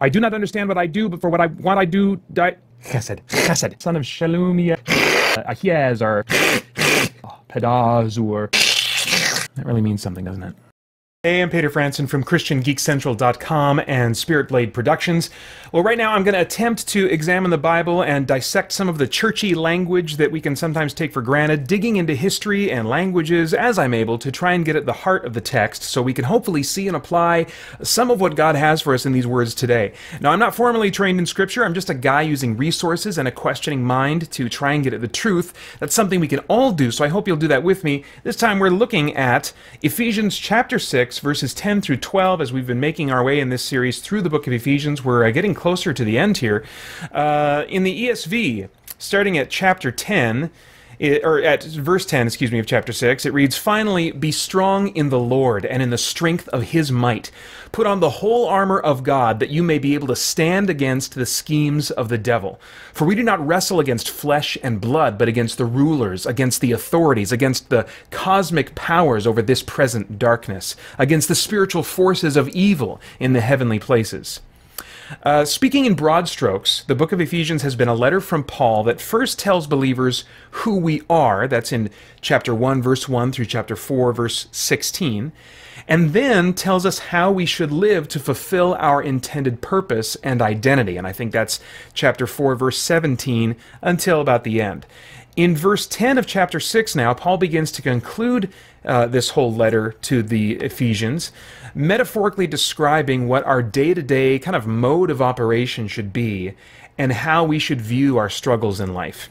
I do not understand what I do, but for what I want I do, di- chesed, chesed, son of Shalumia, uh, Ahiez, or oh, Pedazur. That really means something, doesn't it? Hey, I'm Peter Franson from ChristianGeekCentral.com and Spirit Blade Productions. Well, right now I'm going to attempt to examine the Bible and dissect some of the churchy language that we can sometimes take for granted, digging into history and languages as I'm able to try and get at the heart of the text so we can hopefully see and apply some of what God has for us in these words today. Now, I'm not formally trained in Scripture, I'm just a guy using resources and a questioning mind to try and get at the truth. That's something we can all do, so I hope you'll do that with me. This time we're looking at Ephesians chapter 6 6, verses 10 through 12, as we've been making our way in this series through the book of Ephesians. We're uh, getting closer to the end here. Uh, in the ESV, starting at chapter 10, it, or at verse 10, excuse me, of chapter 6, it reads, Finally, be strong in the Lord and in the strength of his might. Put on the whole armor of God that you may be able to stand against the schemes of the devil. For we do not wrestle against flesh and blood, but against the rulers, against the authorities, against the cosmic powers over this present darkness, against the spiritual forces of evil in the heavenly places. Uh, speaking in broad strokes, the book of Ephesians has been a letter from Paul that first tells believers who we are. That's in chapter 1, verse 1 through chapter 4, verse 16. And then tells us how we should live to fulfill our intended purpose and identity. And I think that's chapter 4, verse 17 until about the end. In verse 10 of chapter 6 now, Paul begins to conclude uh, this whole letter to the Ephesians, metaphorically describing what our day to day kind of mode of operation should be and how we should view our struggles in life.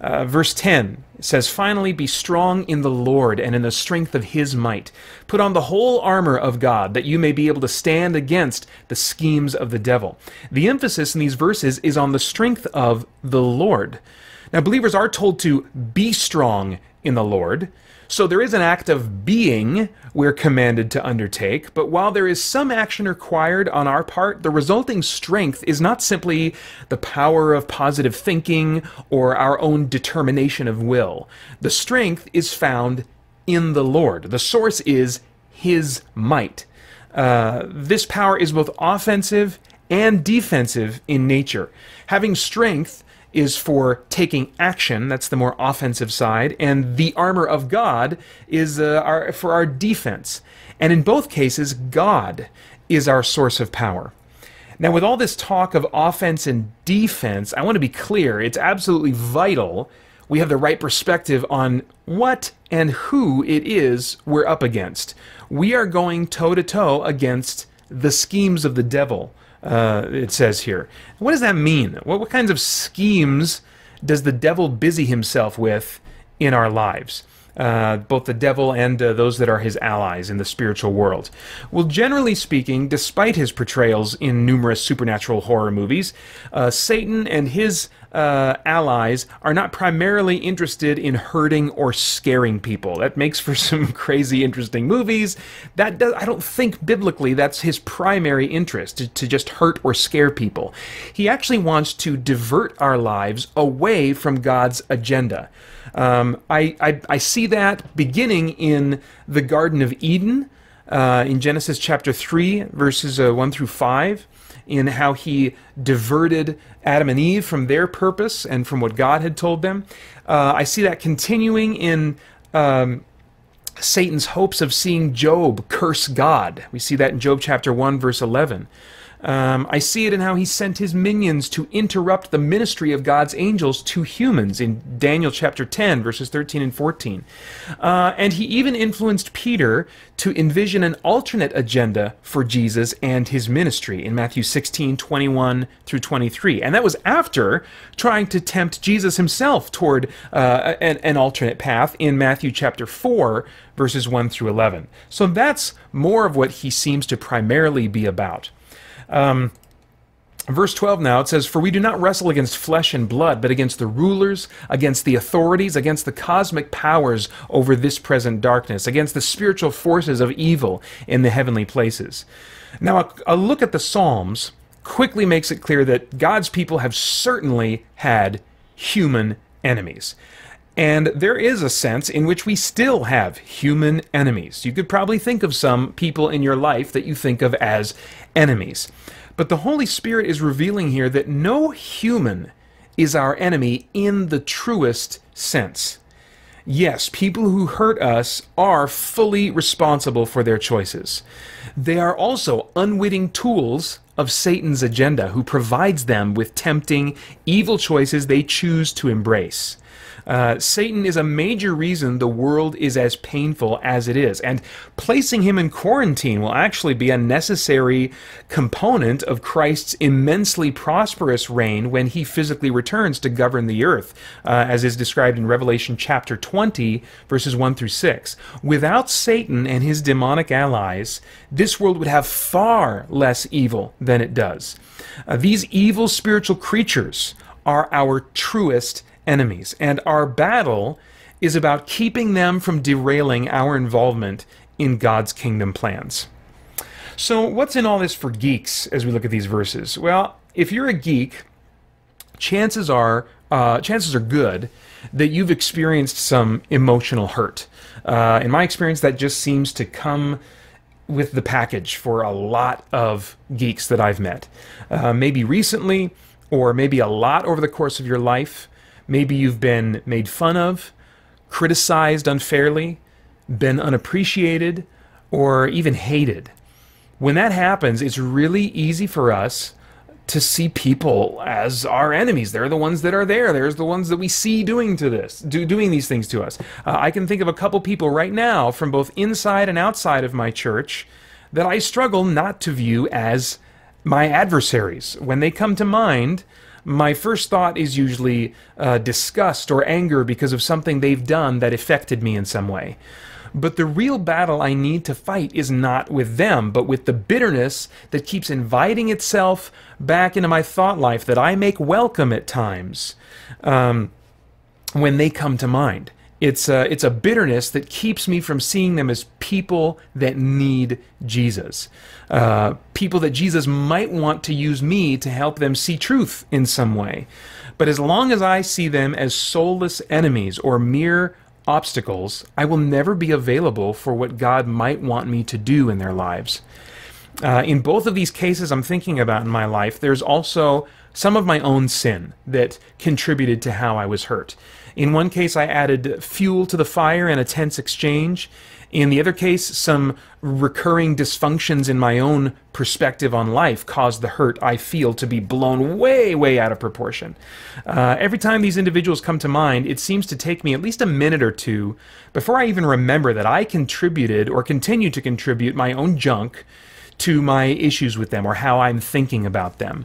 Uh, verse 10 says, Finally, be strong in the Lord and in the strength of his might. Put on the whole armor of God, that you may be able to stand against the schemes of the devil. The emphasis in these verses is on the strength of the Lord. Now, believers are told to be strong in the Lord. So there is an act of being we're commanded to undertake, but while there is some action required on our part, the resulting strength is not simply the power of positive thinking or our own determination of will. The strength is found in the Lord. The source is His might. Uh, this power is both offensive and defensive in nature. Having strength is for taking action. That's the more offensive side. And the armor of God is uh, our, for our defense. And in both cases, God is our source of power. Now, with all this talk of offense and defense, I want to be clear it's absolutely vital we have the right perspective on what and who it is we're up against. We are going toe to toe against the schemes of the devil uh, it says here. What does that mean? What, what kinds of schemes does the devil busy himself with in our lives? Uh, both the devil and uh, those that are his allies in the spiritual world. Well, generally speaking, despite his portrayals in numerous supernatural horror movies, uh, Satan and his uh, allies are not primarily interested in hurting or scaring people. That makes for some crazy, interesting movies. That does, I don't think biblically that's his primary interest to, to just hurt or scare people. He actually wants to divert our lives away from God's agenda. Um, I, I, I, see that beginning in the Garden of Eden, uh, in Genesis chapter 3, verses uh, 1 through 5, in how he diverted Adam and Eve from their purpose and from what God had told them. Uh, I see that continuing in. Um, Satan's hopes of seeing Job curse God. We see that in Job chapter 1, verse 11. Um, I see it in how he sent his minions to interrupt the ministry of God's angels to humans in Daniel chapter 10, verses 13 and 14. Uh, and he even influenced Peter to envision an alternate agenda for Jesus and his ministry in Matthew 16, 21 through 23. And that was after trying to tempt Jesus himself toward uh, an, an alternate path in Matthew chapter 4, verses 1 through 11. So that's more of what he seems to primarily be about. Um, Verse 12 now, it says, For we do not wrestle against flesh and blood, but against the rulers, against the authorities, against the cosmic powers over this present darkness, against the spiritual forces of evil in the heavenly places. Now, a, a look at the Psalms quickly makes it clear that God's people have certainly had human enemies. And there is a sense in which we still have human enemies. You could probably think of some people in your life that you think of as enemies. But the Holy Spirit is revealing here that no human is our enemy in the truest sense. Yes, people who hurt us are fully responsible for their choices. They are also unwitting tools of Satan's agenda who provides them with tempting, evil choices they choose to embrace. Uh, Satan is a major reason the world is as painful as it is, and placing him in quarantine will actually be a necessary component of Christ's immensely prosperous reign when he physically returns to govern the earth, uh, as is described in Revelation chapter 20, verses 1 through 6. Without Satan and his demonic allies, this world would have far less evil than it does. Uh, these evil spiritual creatures are our truest enemies. And our battle is about keeping them from derailing our involvement in God's kingdom plans. So, what's in all this for geeks as we look at these verses? Well, if you're a geek, chances are uh, chances are good that you've experienced some emotional hurt. Uh, in my experience, that just seems to come with the package for a lot of geeks that I've met. Uh, maybe recently, or maybe a lot over the course of your life. Maybe you've been made fun of, criticized unfairly, been unappreciated, or even hated. When that happens, it's really easy for us to see people as our enemies. They're the ones that are there. There's the ones that we see doing to this, do, doing these things to us. Uh, I can think of a couple people right now from both inside and outside of my church that I struggle not to view as my adversaries. When they come to mind, my first thought is usually uh, disgust or anger because of something they've done that affected me in some way. But the real battle I need to fight is not with them, but with the bitterness that keeps inviting itself back into my thought life that I make welcome at times um, when they come to mind. It's a, it's a bitterness that keeps me from seeing them as people that need Jesus. Uh, people that Jesus might want to use me to help them see truth in some way. But as long as I see them as soulless enemies or mere obstacles, I will never be available for what God might want me to do in their lives. Uh, in both of these cases I'm thinking about in my life, there's also some of my own sin that contributed to how I was hurt. In one case, I added fuel to the fire in a tense exchange. In the other case, some recurring dysfunctions in my own perspective on life caused the hurt I feel to be blown way, way out of proportion. Uh, every time these individuals come to mind, it seems to take me at least a minute or two before I even remember that I contributed or continue to contribute my own junk to my issues with them or how I'm thinking about them.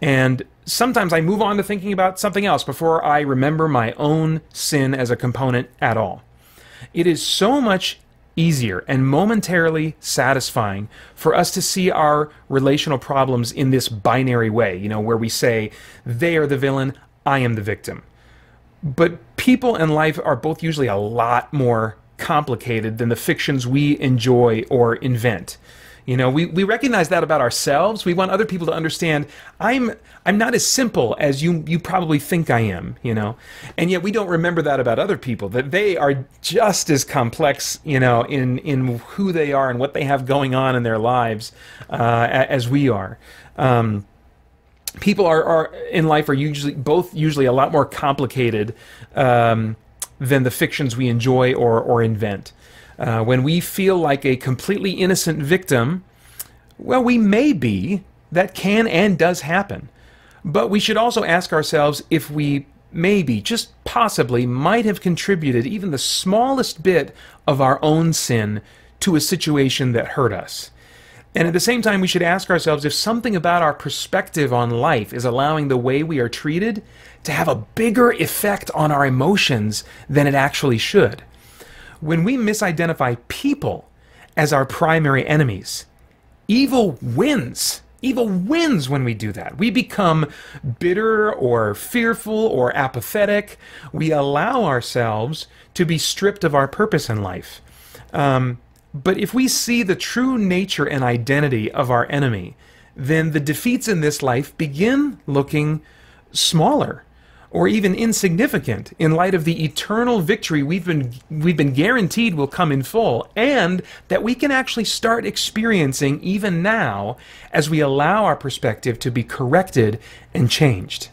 And sometimes I move on to thinking about something else before I remember my own sin as a component at all. It is so much easier and momentarily satisfying for us to see our relational problems in this binary way, you know, where we say, they are the villain, I am the victim. But people and life are both usually a lot more complicated than the fictions we enjoy or invent. You know, we, we recognize that about ourselves. We want other people to understand I'm I'm not as simple as you you probably think I am, you know. And yet we don't remember that about other people, that they are just as complex, you know, in in who they are and what they have going on in their lives uh, as we are. Um, people are, are in life are usually both usually a lot more complicated um, than the fictions we enjoy or or invent. Uh, when we feel like a completely innocent victim, well, we may be. That can and does happen. But we should also ask ourselves if we maybe, just possibly, might have contributed even the smallest bit of our own sin to a situation that hurt us. And at the same time, we should ask ourselves if something about our perspective on life is allowing the way we are treated to have a bigger effect on our emotions than it actually should when we misidentify people as our primary enemies, evil wins. Evil wins when we do that. We become bitter or fearful or apathetic. We allow ourselves to be stripped of our purpose in life. Um, but if we see the true nature and identity of our enemy, then the defeats in this life begin looking smaller or even insignificant in light of the eternal victory we've been we've been guaranteed will come in full and that we can actually start experiencing even now as we allow our perspective to be corrected and changed.